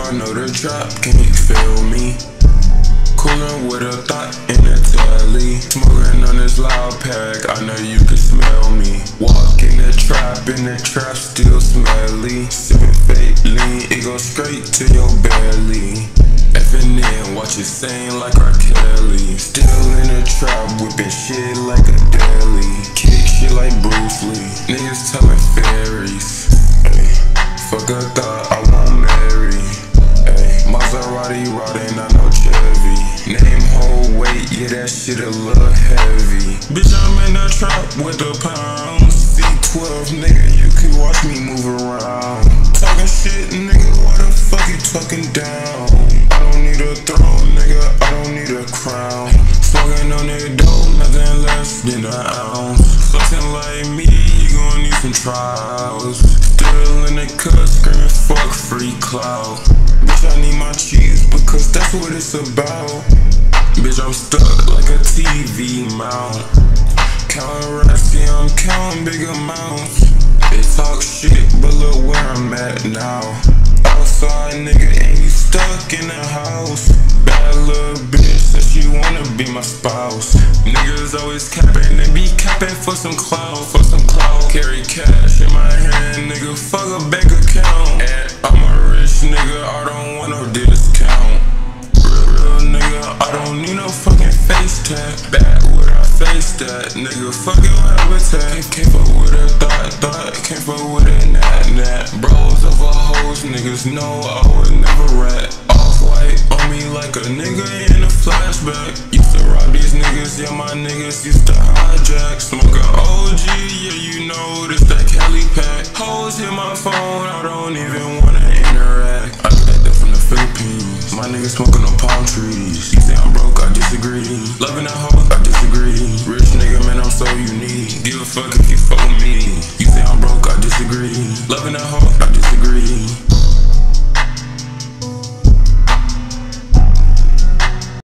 I know the trap can't feel me. Coolin' with a thought in the telly. Smoking on this loud pack, I know you can smell me. Walk in the trap, in the trap still smelly. Sippin' fake lean, it goes straight to your belly. Effing in, watch it sing like R. Kelly. Still in the trap, whipping shit yeah, that shit a little heavy. Bitch, I'm in the trap with the pounds. C12, nigga, you can watch me move around. Talking shit, nigga, why the fuck you talking down? I don't need a throne, nigga, I don't need a crown. Smoking on that dope, nothing less than an ounce. Flexing like me, you gon' need some trials. Still in the cut, screaming fuck free cloud. Bitch, I need my cheese because that's what it's about. Bitch, I'm stuck like a TV mount. Counting racks, yeah, I'm counting big amounts. They talk shit, but look where I'm at now. Outside, nigga, and you stuck in the house. Bad little bitch said she wanna be my spouse. Niggas always capping, they be capping for some clout, for some clout. Carry cash in my hand, nigga, face tag. Back where I face that, nigga, fucking habitat. Can't fuck with a thought, thought, can't fuck with a nat, nat. Bros over hoes, niggas know I would never rat. Off white on me like a nigga in a flashback. Used to rob these niggas, yeah, my niggas used to hijack. Smoking OG, yeah, you know this that Cali pack. Hoes hit my phone, I don't even wanna Philippines. My niggas smoking on palm trees. She say I'm broke, I disagree. Loving that hoe, I disagree.